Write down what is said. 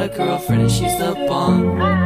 a girlfriend and she's the bomb.